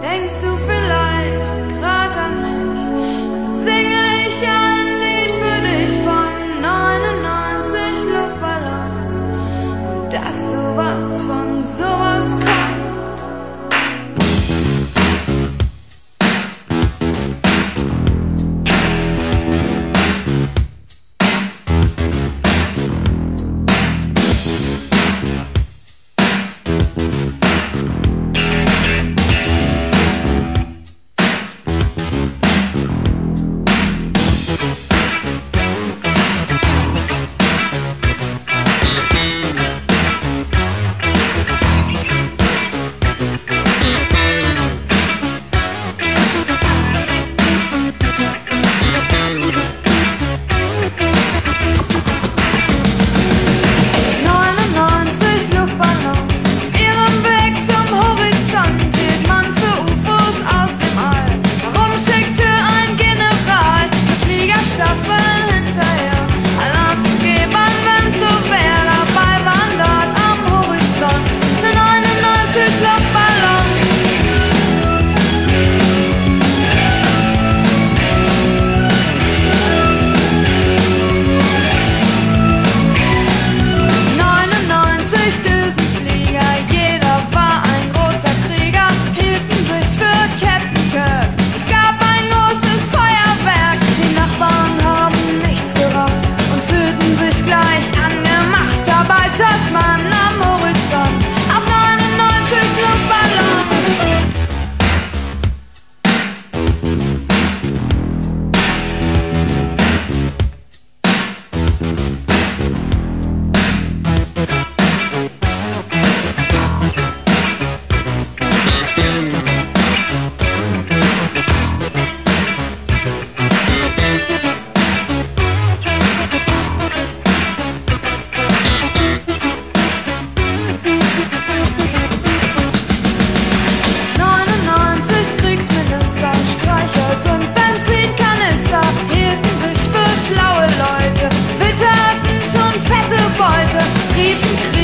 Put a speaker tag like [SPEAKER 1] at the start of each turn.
[SPEAKER 1] Denkst du vielleicht? keep